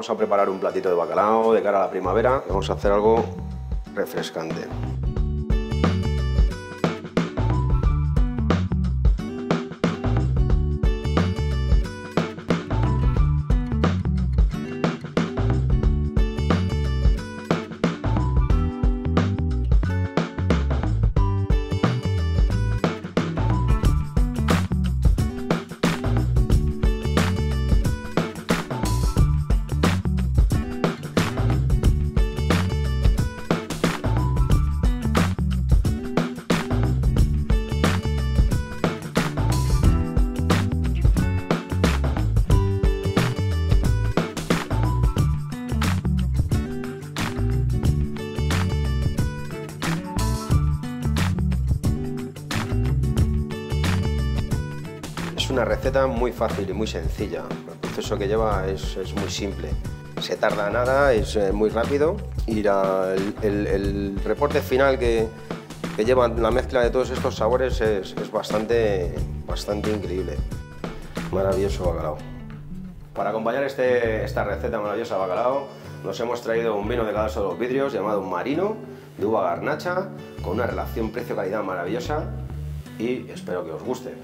Vamos a preparar un platito de bacalao de cara a la primavera. Vamos a hacer algo refrescante. Es una receta muy fácil y muy sencilla. El proceso que lleva es, es muy simple. Se tarda nada, es eh, muy rápido y la- el, el- el reporte final que, que lleva la mezcla de todos estos sabores es, es bastante, bastante increíble. Maravilloso bacalao. Para acompañar este- esta receta maravillosa de bacalao, nos hemos traído un vino de cada de los vidrios llamado Marino, de uva garnacha, con una relación precio-calidad maravillosa y espero que os guste.